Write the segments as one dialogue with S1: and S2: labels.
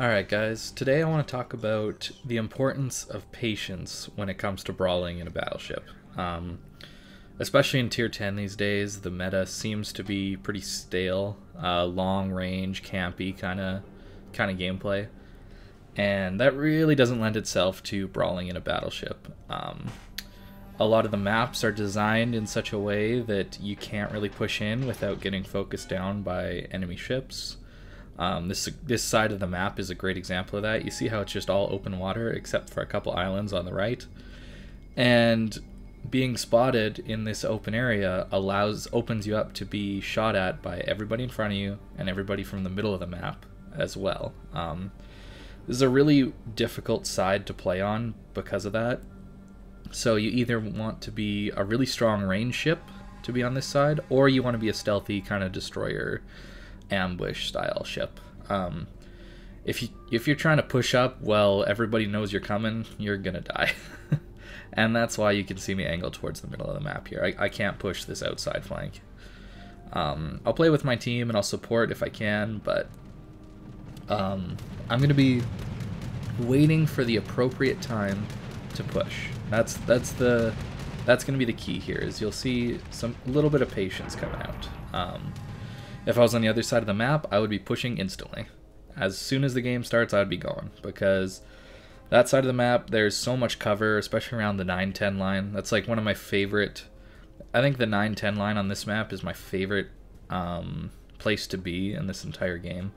S1: Alright guys, today I want to talk about the importance of patience when it comes to brawling in a battleship. Um, especially in tier 10 these days, the meta seems to be pretty stale, uh, long range, campy kind of kind of gameplay. And that really doesn't lend itself to brawling in a battleship. Um, a lot of the maps are designed in such a way that you can't really push in without getting focused down by enemy ships. Um, this this side of the map is a great example of that. You see how it's just all open water except for a couple islands on the right. And being spotted in this open area allows opens you up to be shot at by everybody in front of you and everybody from the middle of the map as well. Um, this is a really difficult side to play on because of that. So you either want to be a really strong range ship to be on this side, or you want to be a stealthy kind of destroyer ambush style ship. Um, if you if you're trying to push up, well, everybody knows you're coming, you're gonna die. and that's why you can see me angle towards the middle of the map here. I, I can't push this outside flank. Um, I'll play with my team and I'll support if I can, but um, I'm gonna be waiting for the appropriate time to push. That's that's the that's gonna be the key here. Is you'll see some little bit of patience coming out. Um, if I was on the other side of the map, I would be pushing instantly. As soon as the game starts, I'd be gone because that side of the map, there's so much cover, especially around the 9-10 line. That's like one of my favorite. I think the 9-10 line on this map is my favorite um, place to be in this entire game.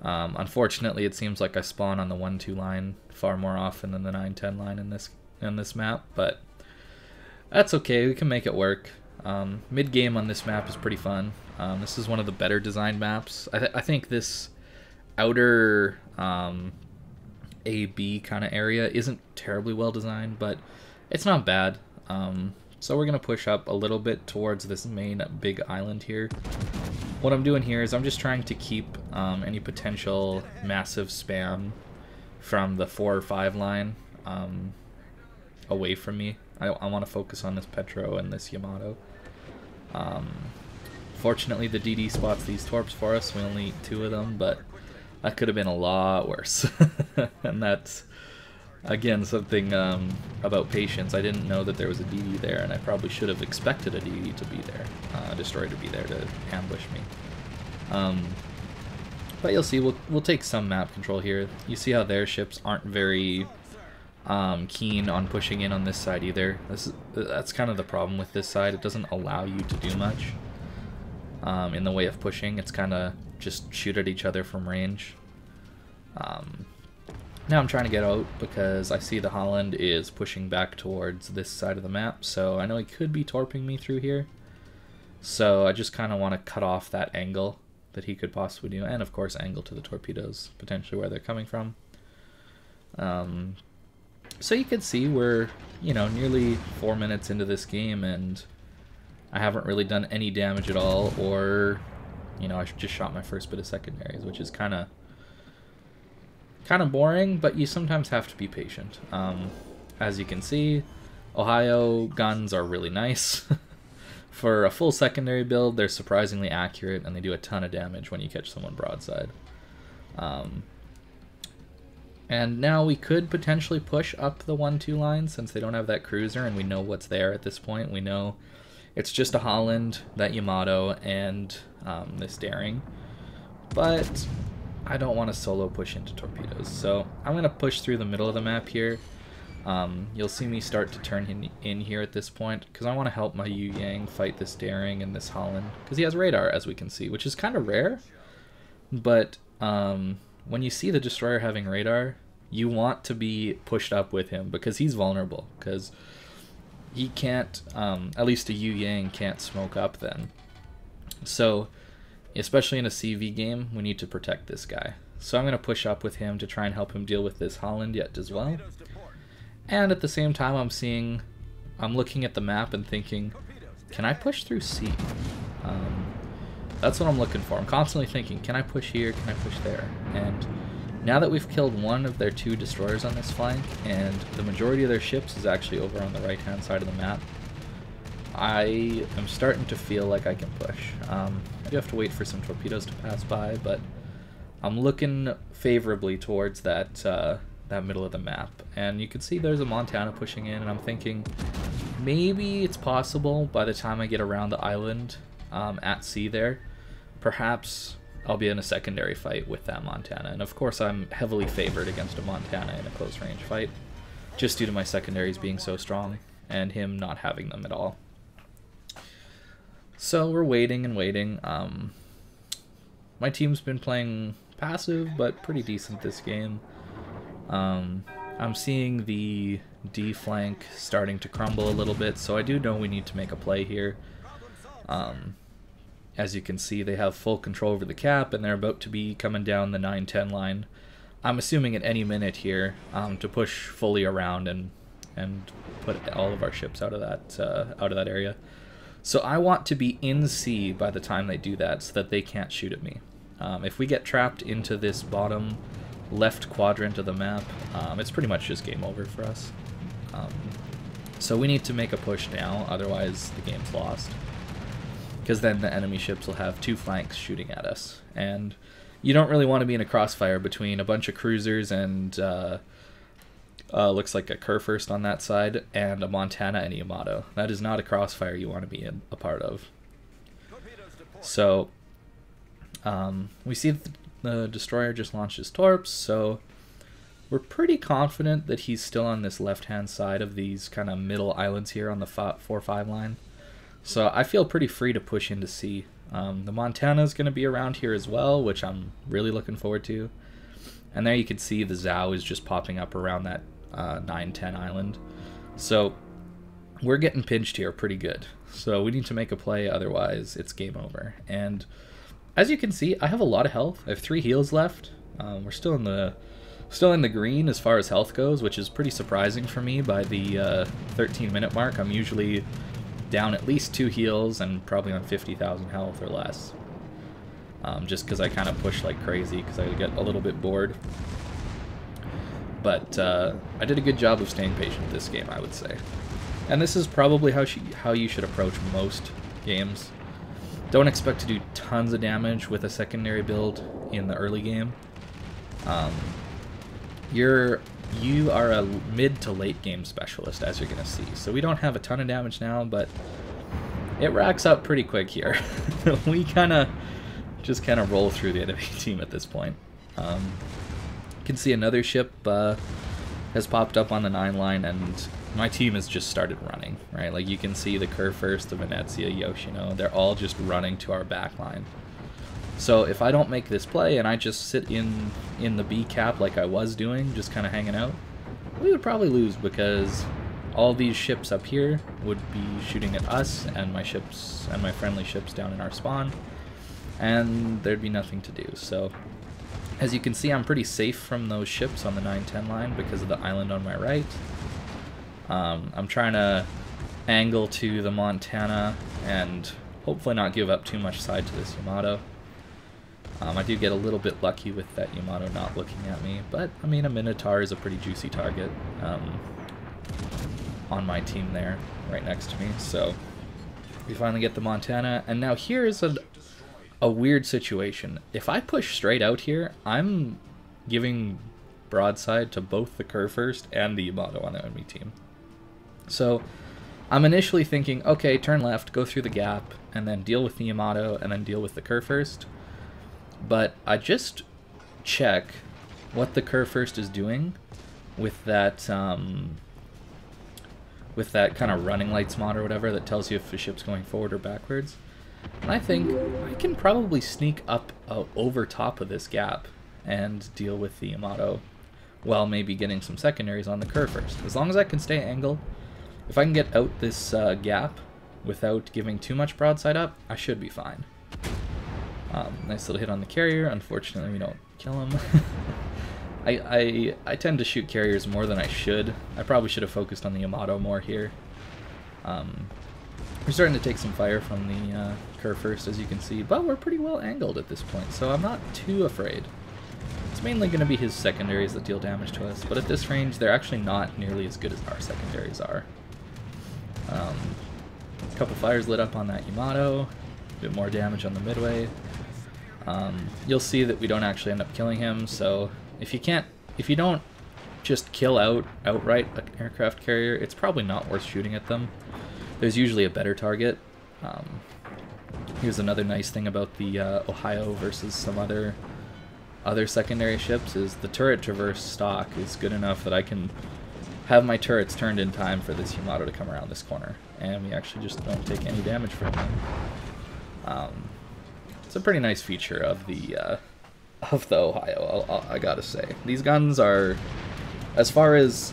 S1: Um, unfortunately, it seems like I spawn on the 1-2 line far more often than the 9-10 line in this in this map, but that's okay. We can make it work. Um, mid game on this map is pretty fun. Um, this is one of the better designed maps. I, th I think this outer um, A-B kind of area isn't terribly well designed, but it's not bad. Um, so we're going to push up a little bit towards this main big island here. What I'm doing here is I'm just trying to keep um, any potential massive spam from the 4 or 5 line um, away from me. I, I want to focus on this Petro and this Yamato. Um, Fortunately, the DD spots these torps for us. We only two of them, but that could have been a lot worse. and that's, again, something um, about patience. I didn't know that there was a DD there, and I probably should have expected a DD to be there, uh, Destroyer to be there to ambush me. Um, but you'll see, we'll, we'll take some map control here. You see how their ships aren't very um, keen on pushing in on this side either. This is, that's kind of the problem with this side. It doesn't allow you to do much um, in the way of pushing. It's kind of just shoot at each other from range. Um, now I'm trying to get out because I see the Holland is pushing back towards this side of the map, so I know he could be torping me through here. So I just kind of want to cut off that angle that he could possibly do, and of course angle to the torpedoes, potentially where they're coming from. Um, so you can see we're, you know, nearly four minutes into this game, and I haven't really done any damage at all, or, you know, I just shot my first bit of secondaries, which is kind of kind of boring, but you sometimes have to be patient. Um, as you can see, Ohio guns are really nice. For a full secondary build, they're surprisingly accurate, and they do a ton of damage when you catch someone broadside. Um, and now we could potentially push up the 1-2 line since they don't have that cruiser, and we know what's there at this point. We know it's just a Holland, that Yamato, and um, this Daring. But I don't want to solo push into torpedoes, so I'm going to push through the middle of the map here. Um, you'll see me start to turn in, in here at this point, because I want to help my Yueyang fight this Daring and this Holland, because he has radar, as we can see, which is kind of rare. But um, when you see the Destroyer having radar, you want to be pushed up with him, because he's vulnerable, because he can't, um, at least a Yueyang can't smoke up then. So, especially in a CV game, we need to protect this guy. So I'm going to push up with him to try and help him deal with this Holland yet as well. And at the same time, I'm seeing, I'm looking at the map and thinking, can I push through C? Um, that's what I'm looking for. I'm constantly thinking, can I push here? Can I push there? And now that we've killed one of their two destroyers on this flank, and the majority of their ships is actually over on the right-hand side of the map, I am starting to feel like I can push. Um, I do have to wait for some torpedoes to pass by, but I'm looking favorably towards that uh, that middle of the map, and you can see there's a Montana pushing in, and I'm thinking maybe it's possible by the time I get around the island um, at C there, perhaps I'll be in a secondary fight with that Montana. And of course, I'm heavily favored against a Montana in a close range fight, just due to my secondaries being so strong and him not having them at all. So we're waiting and waiting. Um, my team's been playing passive, but pretty decent this game. Um, I'm seeing the D flank starting to crumble a little bit, so I do know we need to make a play here. Um, as you can see, they have full control over the cap, and they're about to be coming down the 9-10 line. I'm assuming at any minute here um, to push fully around and and put all of our ships out of that uh, out of that area. So I want to be in C by the time they do that, so that they can't shoot at me. Um, if we get trapped into this bottom left quadrant of the map, um, it's pretty much just game over for us. Um, so we need to make a push now, otherwise the game's lost because then the enemy ships will have two flanks shooting at us. And you don't really want to be in a crossfire between a bunch of cruisers and uh, uh, looks like a Kurfürst on that side and a Montana and Yamato. That is not a crossfire you want to be in, a part of. So um, we see the destroyer just launched his torps, so we're pretty confident that he's still on this left-hand side of these kind of middle islands here on the 4-5 line. So I feel pretty free to push into C. Um, the Montana is going to be around here as well, which I'm really looking forward to. And there you can see the Zhao is just popping up around that uh, 9-10 island. So we're getting pinched here pretty good. So we need to make a play, otherwise it's game over. And as you can see, I have a lot of health. I have three heals left. Um, we're still in the still in the green as far as health goes, which is pretty surprising for me by the uh, 13 minute mark. I'm usually down at least two heals and probably on 50,000 health or less. Um, just because I kind of push like crazy because I get a little bit bored. But uh, I did a good job of staying patient this game, I would say. And this is probably how, she, how you should approach most games. Don't expect to do tons of damage with a secondary build in the early game. Um, you're you are a mid to late game specialist, as you're going to see. So we don't have a ton of damage now, but it racks up pretty quick here. we kind of just kind of roll through the enemy team at this point. Um, you can see another ship uh, has popped up on the 9 line, and my team has just started running, right? Like you can see the Kurfürst, the Venezia, Yoshino, they're all just running to our back line. So if I don't make this play and I just sit in in the B cap like I was doing, just kind of hanging out, we would probably lose because all these ships up here would be shooting at us and my ships and my friendly ships down in our spawn, and there'd be nothing to do. So as you can see, I'm pretty safe from those ships on the 910 line because of the island on my right. Um, I'm trying to angle to the Montana and hopefully not give up too much side to this Yamato. Um, I do get a little bit lucky with that Yamato not looking at me, but I mean a Minotaur is a pretty juicy target um, on my team there, right next to me. So we finally get the Montana, and now here's a, a weird situation. If I push straight out here, I'm giving broadside to both the Kurfürst and the Yamato on the enemy team. So I'm initially thinking, okay, turn left, go through the gap, and then deal with the Yamato, and then deal with the Kurfürst but I just check what the Kurfürst is doing with that um, with that kind of running lights mod or whatever that tells you if the ship's going forward or backwards. And I think I can probably sneak up uh, over top of this gap and deal with the Yamato while maybe getting some secondaries on the Kurfürst. As long as I can stay angle, if I can get out this uh, gap without giving too much broadside up, I should be fine. Um, nice little hit on the carrier. Unfortunately, we don't kill him. I, I, I tend to shoot carriers more than I should. I probably should have focused on the Yamato more here. Um, we're starting to take some fire from the uh, Kurfürst, as you can see, but we're pretty well angled at this point, so I'm not too afraid. It's mainly going to be his secondaries that deal damage to us, but at this range, they're actually not nearly as good as our secondaries are. Um, a couple fires lit up on that Yamato, a bit more damage on the midway. Um, you'll see that we don't actually end up killing him, so if you can't, if you don't just kill out outright an aircraft carrier, it's probably not worth shooting at them. There's usually a better target. Um, here's another nice thing about the uh, Ohio versus some other other secondary ships is the turret traverse stock is good enough that I can have my turrets turned in time for this Yamato to come around this corner, and we actually just don't take any damage from them. Um, it's a pretty nice feature of the uh, of the Ohio, I'll, I'll, I gotta say. These guns are, as far as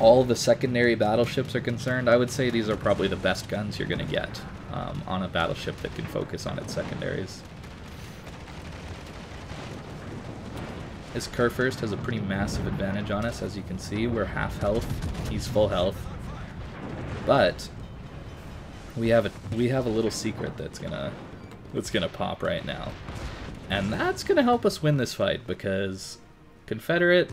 S1: all the secondary battleships are concerned, I would say these are probably the best guns you're gonna get um, on a battleship that can focus on its secondaries. His Kurfürst has a pretty massive advantage on us, as you can see. We're half health, he's full health. But we have a we have a little secret that's gonna that's gonna pop right now. And that's gonna help us win this fight because Confederate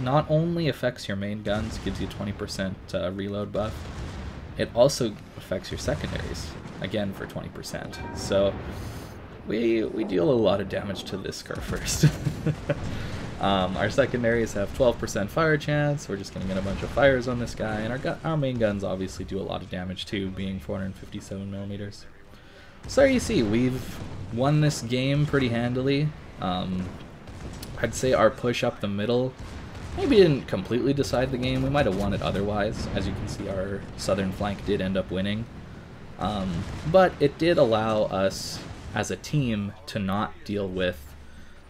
S1: not only affects your main guns, gives you 20% uh, reload buff, it also affects your secondaries, again for 20%. So we we deal a lot of damage to this Kurfürst. um, our secondaries have 12% fire chance. We're just going to get a bunch of fires on this guy, and our our main guns obviously do a lot of damage too, being 457 millimeters. So you see, we've won this game pretty handily. Um, I'd say our push up the middle maybe didn't completely decide the game. We might have won it otherwise. As you can see, our southern flank did end up winning. Um, but it did allow us as a team to not deal with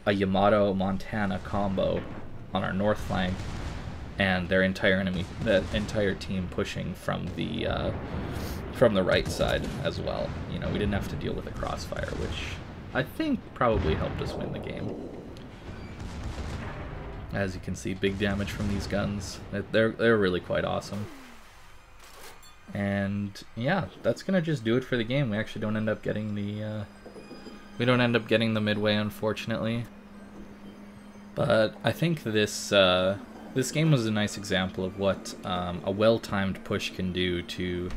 S1: a Yamato Montana combo on our north flank and their entire enemy, the entire team pushing from the uh, from the right side as well. You know, we didn't have to deal with a crossfire, which I think probably helped us win the game. As you can see, big damage from these guns. They're they're really quite awesome. And yeah, that's gonna just do it for the game. We actually don't end up getting the uh, we don't end up getting the midway, unfortunately. But I think this uh, this game was a nice example of what um, a well-timed push can do to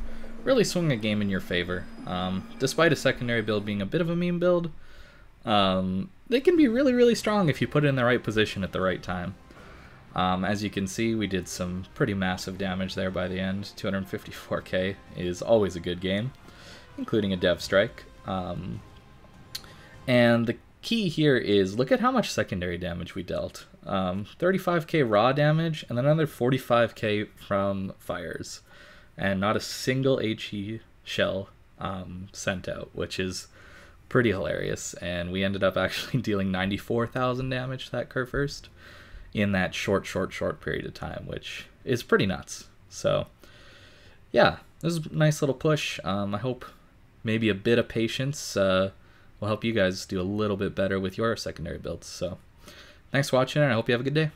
S1: really swing a game in your favor. Um, despite a secondary build being a bit of a meme build, um, they can be really, really strong if you put it in the right position at the right time. Um, as you can see, we did some pretty massive damage there by the end. 254k is always a good game, including a dev strike. Um, and the key here is look at how much secondary damage we dealt. Um, 35k raw damage and then another 45k from fires. And not a single HE shell um, sent out, which is pretty hilarious. And we ended up actually dealing 94,000 damage to that Kurfürst in that short, short, short period of time, which is pretty nuts. So, yeah, this is a nice little push. Um, I hope maybe a bit of patience. Uh, will help you guys do a little bit better with your secondary builds. So thanks for watching, and I hope you have a good day.